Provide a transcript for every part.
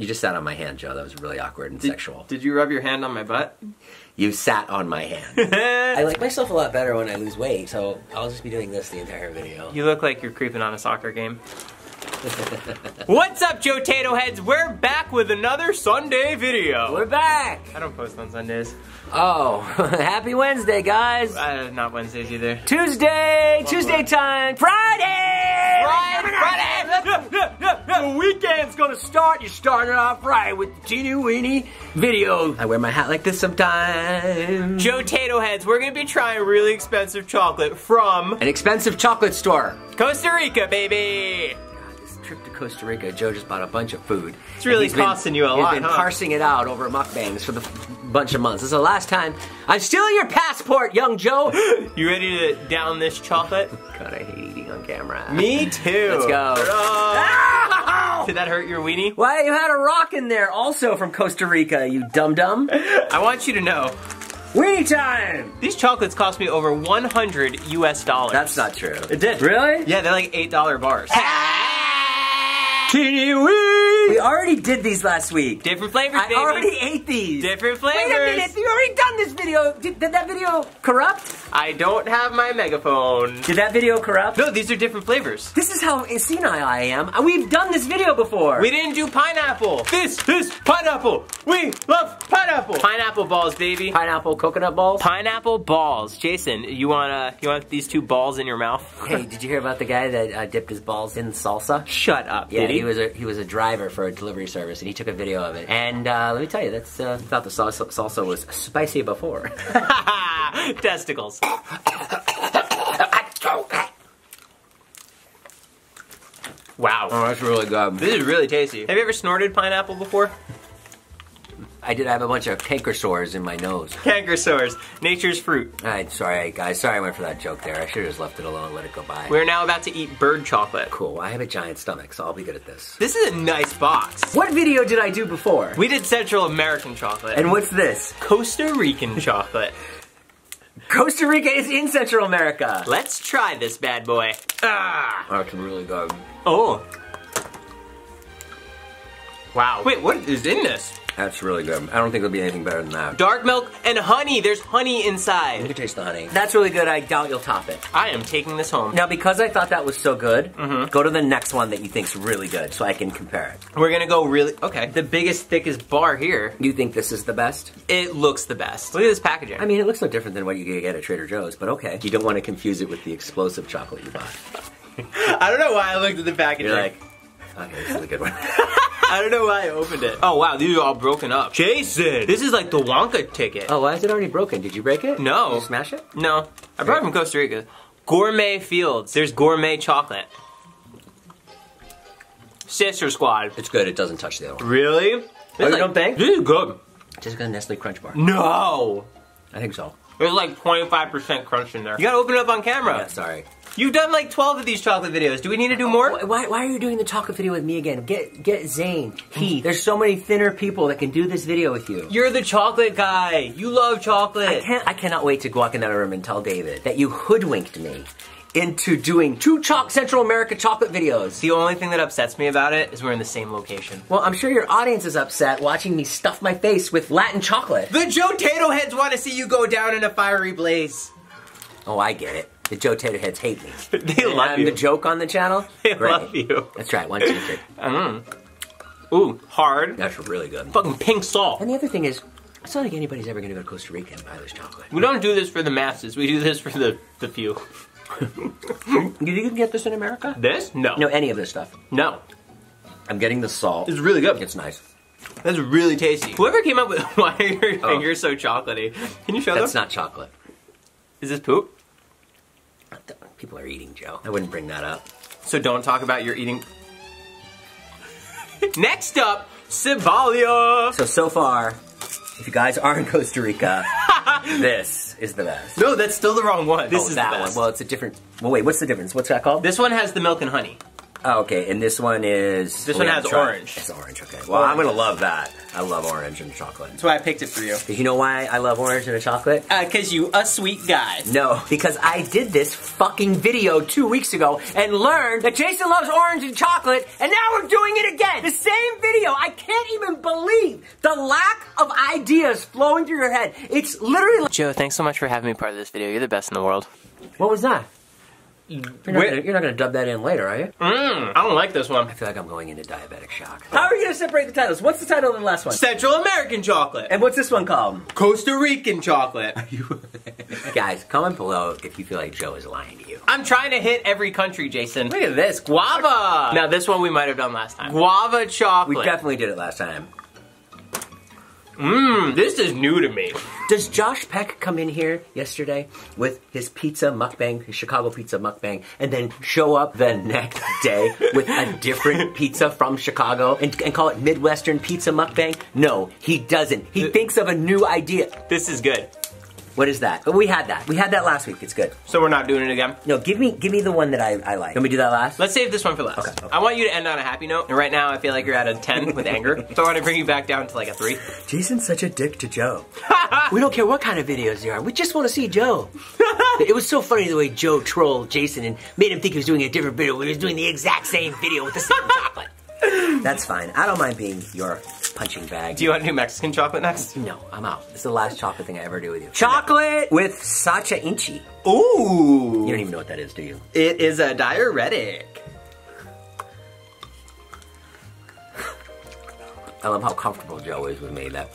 You just sat on my hand, Joe. That was really awkward and sexual. Did you rub your hand on my butt? You sat on my hand. I like myself a lot better when I lose weight, so I'll just be doing this the entire video. You look like you're creeping on a soccer game. What's up, Joe Tato Heads? We're back with another Sunday video. We're back! I don't post on Sundays. Oh, happy Wednesday, guys! Uh, not Wednesdays either. Tuesday! Tuesday time! Friday! Friday! The weekend's gonna start. You're starting off right with the teeny weeny video. I wear my hat like this sometimes. Joe Tato Heads, we're gonna be trying really expensive chocolate from An expensive chocolate store. Costa Rica, baby! This trip to Costa Rica, Joe just bought a bunch of food. It's really And he's been- costing you a he's lot, been huh? parsing it out over mukbangs for the bunch of months. This is the last time I'm stealing your passport, young Joe. You ready to down this chocolate? God, I hate eating on camera. Me too. Let's go. Ow! Ah! Did that hurt your weenie? Why you had a rock in there also from Costa Rica, you dum dum? I want you to know, Weenie time! these chocolates cost me over 100 US dollars. That's not true. It did. Really? Yeah, they're like $8 bars. Teeny wee! We already did these last week. Different flavors, I baby. already ate these. Different flavors. Wait a minute, you already done this video. Did, did that video corrupt? I don't have my megaphone. Did that video corrupt? No, these are different flavors. This is how senile I am. We've done this video before. We didn't do pineapple. This is pineapple. We love pineapple. Pineapple balls, baby. Pineapple coconut balls. Pineapple balls. Jason, you want uh, you want these two balls in your mouth? Hey, did you hear about the guy that uh, dipped his balls in salsa? Shut up, Yeah, he? he? was a he was a driver for a delivery service, and he took a video of it. And uh, let me tell you, that's uh, thought the salsa, salsa was spicy before. Testicles. Wow. Oh, that's really good. This is really tasty. Have you ever snorted pineapple before? I did have a bunch of canker sores in my nose. Canker sores, nature's fruit. All right, sorry guys, sorry I went for that joke there. I should have just left it alone, and let it go by. We're now about to eat bird chocolate. cool. I have a giant stomach, so I'll be good at this. This is a nice box. What video did I do before? We did Central American chocolate. And what's this? Costa Rican chocolate. Costa Rica is in Central America. Let's try this bad boy. Ah! Oh, it's really good. Oh. Wow. Wait, what is in this? That's really good. I don't think there'll be anything better than that. Dark milk and honey. There's honey inside. You can taste the honey. That's really good. I doubt you'll top it. I am taking this home. Now, because I thought that was so good, Mm-hmm. go to the next one that you think's really good, so I can compare it. We're gonna go really. Okay. The biggest, thickest bar here. You think this is the best? It looks the best. Look at this packaging. I mean, it looks no different than what you get at Trader Joe's, but okay. You don't want to confuse it with the explosive chocolate you bought. I don't know why I looked at the packaging. You're like, okay, this is a good one. I don't know why I opened it. Oh wow, these are all broken up. Jason, this is like the Wonka ticket. oh, why is it already broken? Did you break it? No. Did you smash it? No, I brought it from Costa Rica. Gourmet Fields. There's gourmet chocolate. Sister Squad. It's good. It doesn't touch the other one. Really? Oh, you don't think? This is good. Just got a Nestle Crunch Bar. No. I think so. There's like 25% crunch in there. You gotta open it up on camera. Yeah, sorry. You've done like 12 of these chocolate videos. Do we need to do more? Why, why are you doing the chocolate video with me again? Get get Zane, he. Hmm. There's so many thinner people that can do this video with you. You're the chocolate guy. You love chocolate. I can't. I cannot wait to walk in that room and tell David that you hoodwinked me into doing two Chalk Central America chocolate videos. The only thing that upsets me about it is we're in the same location. Well, I'm sure your audience is upset watching me stuff my face with Latin chocolate. The Joe Tato heads want to see you go down in a fiery blaze. Oh, I get it. The Joe Taterheads hate me. They And love I'm you. the joke on the channel. They Great. love you. Let's try it. One, two, three. Mm-hmm. Ooh, hard. That's really good. Fucking pink salt. And the other thing is, it's not like anybody's ever going to go to Costa Rica and buy this chocolate. We don't do this for the masses. We do this for the, the few. You can get this in America? This? No. No, any of this stuff. No. I'm getting the salt. It's really good. It's nice. That's really tasty. Whoever came up with why are your oh. fingers so chocolatey? Can you show That's them? not chocolate. Is this poop? People are eating, Joe. I wouldn't bring that up. So don't talk about your eating. Next up, Cibalia. So, so far, if you guys are in Costa Rica, this is the best. No, that's still the wrong one. Oh, this oh, is that the one. Well, it's a different. Well, wait, what's the difference? What's that called? This one has the milk and honey. Oh, okay, and this one is. This we one has orange. It's orange. Okay. Well, I'm gonna love that. I love orange and chocolate. That's why I picked it for you. Did you know why I love orange and a chocolate? Uh, cause you a sweet guy. No, because I did this fucking video two weeks ago and learned that Jason loves orange and chocolate, and now we're doing it again. The same video. I can't even believe the lack of ideas flowing through your head. It's literally. Joe, thanks so much for having me part of this video. You're the best in the world. What was that? You're not, gonna, you're not gonna dub that in later, are you? Mmm, I don't like this one. I feel like I'm going into diabetic shock. How are we gonna separate the titles? What's the title of the last one? Central American chocolate. And what's this one called? Costa Rican chocolate. Guys, comment below if you feel like Joe is lying to you. I'm trying to hit every country, Jason. Look at this. Guava. Now this one we might have done last time. Guava chocolate. We definitely did it last time. Mmm, this is new to me. Does Josh Peck come in here yesterday with his pizza mukbang, his Chicago pizza mukbang, and then show up the next day with a different pizza from Chicago and, and call it Midwestern Pizza Mukbang? No, he doesn't. He thinks of a new idea. This is good. What is that? But we had that. We had that last week. It's good. So we're not doing it again. No, give me give me the one that I, I like. Can we do that last? Let's save this one for last. Okay, okay. I want you to end on a happy note. And right now I feel like you're at a 10 with anger. So I want to bring you back down to like a 3. Jason's such a dick to Joe. we don't care what kind of videos they are. We just want to see Joe. it was so funny the way Joe trolled Jason and made him think he was doing a different video when he was doing the exact same video with the same chocolate. That's fine. I don't mind being your punching bag. Do you want do Mexican chocolate next? No, I'm out. This is the last chocolate thing I ever do with you. Chocolate with Sacha Inchi. Ooh. You don't even know what that is, do you? It is a diuretic. I love how comfortable Joe is with me that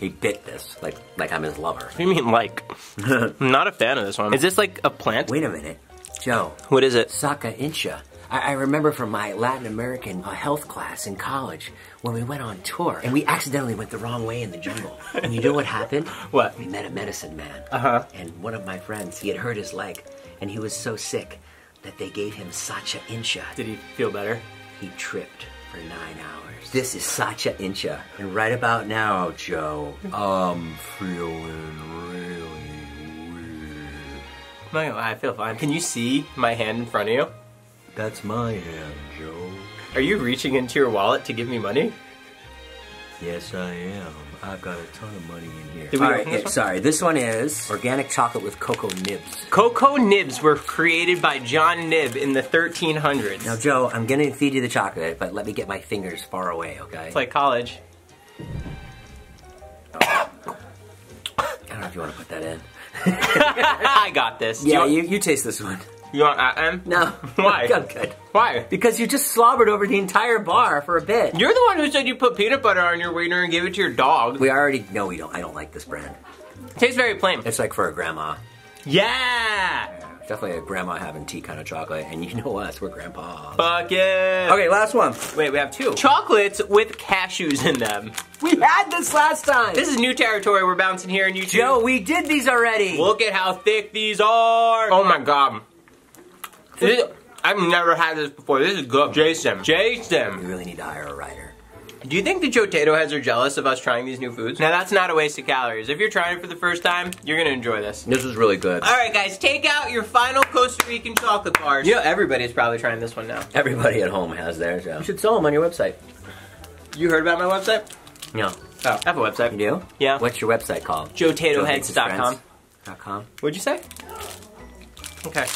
he bit this like like I'm his lover. What do you mean like? I'm not a fan of this one. Is this like a plant? Wait a minute, Joe. What is it? Saca Incha. I, I remember from my Latin American uh, health class in college when we went on tour and we accidentally went the wrong way in the jungle. And you know what happened? What? We met a medicine man. Uh-huh. And one of my friends, he had hurt his leg and he was so sick that they gave him Sacha Incha. Did he feel better? He tripped for nine hours. This is Sacha Incha. And right about now, Joe, I'm feeling really weird. No, I feel fine. Can you see my hand in front of you? That's my hand, Joe. Are you reaching into your wallet to give me money? Yes, I am. I've got a ton of money in here. Did we All this eh, sorry. This one is organic chocolate with cocoa nibs. Cocoa nibs were created by John Nib in the 1300s. Now, Joe, I'm gonna feed you the chocolate, but let me get my fingers far away, okay? It's like college. I don't know if you want to put that in. I got this. Yeah, you, you, you taste this one. You want that end? No. Why? I'm good. Why? Because you just slobbered over the entire bar for a bit. You're the one who said you put peanut butter on your wiener and gave it to your dog. We already no, we don't. I don't like this brand. tastes very plain. It's like for a grandma. Yeah! Definitely a grandma having tea kind of chocolate, and you know us, we're grandpa. Fuck yeah! Okay, last one. Wait, we have two. Chocolates with cashews in them. We had this last time. This is new territory we're bouncing here in YouTube. Joe, we did these already. Look at how thick these are. Oh my god. This I've never had this before. This is good. Jason. We Jason. really need to hire a writer. Do you think the Jotato heads are jealous of us trying these new foods? Now that's not a waste of calories. If you're trying it for the first time, you're gonna enjoy this. This is really good. Alright guys, take out your final Costa Rican chocolate bars. You know everybody's probably trying this one now. Everybody at home has theirs. Yeah. You should sell them on your website. You heard about my website? No. Oh, I have a website. You do? Yeah. What's your website called? JoTatoHeads.com. Dot com. What'd you say? Okay.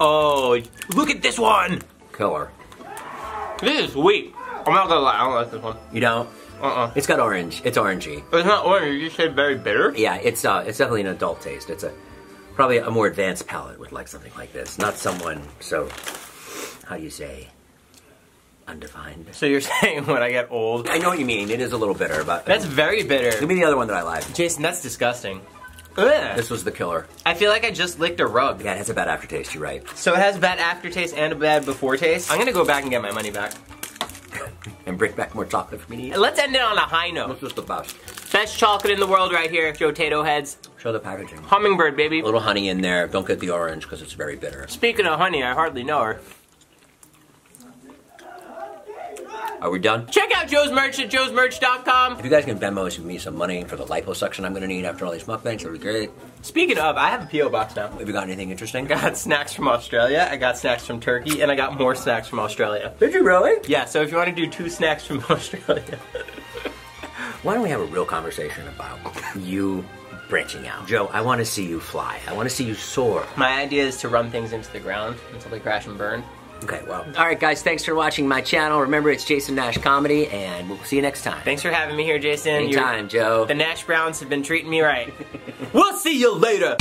Oh, look at this one! Killer. This is sweet. I'm not gonna lie, I don't like this one. You don't? Uh-uh. It's got orange. It's orangey. It's not orange, you just said very bitter. Yeah, it's uh, it's definitely an adult taste. It's a probably a more advanced palate would like something like this. Not someone so. How do you say? Undefined. So you're saying when I get old? I know what you mean. It is a little bitter, but That's very bitter. give me the other one that I like. Jason, that's disgusting. Ugh. This was the killer. I feel like I just licked a rug. Yeah, it has a bad aftertaste. You're right. So it has bad aftertaste and a bad before taste. I'm gonna go back and get my money back. And bring back more chocolate for me to eat. Let's end it on a high note. This was the best. Best chocolate in the world right here, Jotato heads. Show the packaging. Hummingbird, baby. A little honey in there. Don't get the orange because it's very bitter. Speaking of honey, I hardly know her. Are we done? Check out Joe's merch at joesmerch.com. If you guys can Venmo me some money for the liposuction I'm gonna need after all these mukbangs, that'd be great. Speaking of, I have a P.O. box now. Have you got anything interesting? I got snacks from Australia, I got snacks from Turkey, and I got more snacks from Australia. Did you really? Yeah, so if you want to do two snacks from Australia. Why don't we have a real conversation about you branching out? Joe, I want to see you fly. I want to see you soar. My idea is to run things into the ground until they crash and burn. Okay, well. All right, guys, thanks for watching my channel. Remember, it's Jason Nash Comedy, and we'll see you next time. Thanks for having me here, Jason. Anytime, You're- Joe. The Nash Browns have been treating me right. we'll see you later.